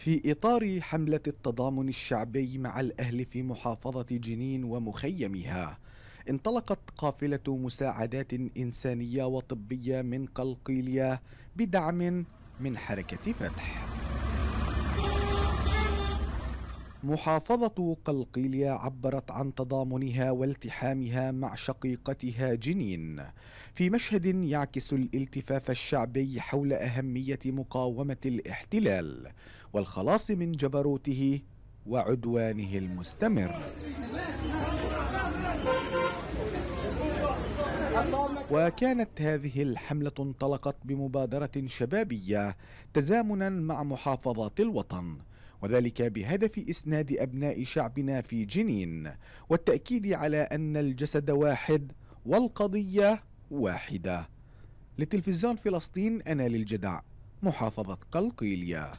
في إطار حملة التضامن الشعبي مع الأهل في محافظة جنين ومخيمها انطلقت قافلة مساعدات إنسانية وطبية من قلقيلية بدعم من حركة فتح. محافظة قلقيلية عبرت عن تضامنها والتحامها مع شقيقتها جنين. في مشهد يعكس الالتفاف الشعبي حول أهمية مقاومة الاحتلال والخلاص من جبروته وعدوانه المستمر. وكانت هذه الحملة انطلقت بمبادرة شبابية تزامنا مع محافظات الوطن. وذلك بهدف إسناد أبناء شعبنا في جنين والتأكيد على أن الجسد واحد والقضية واحدة. لتلفزيون فلسطين أنا للجدع محافظة قلقيلية.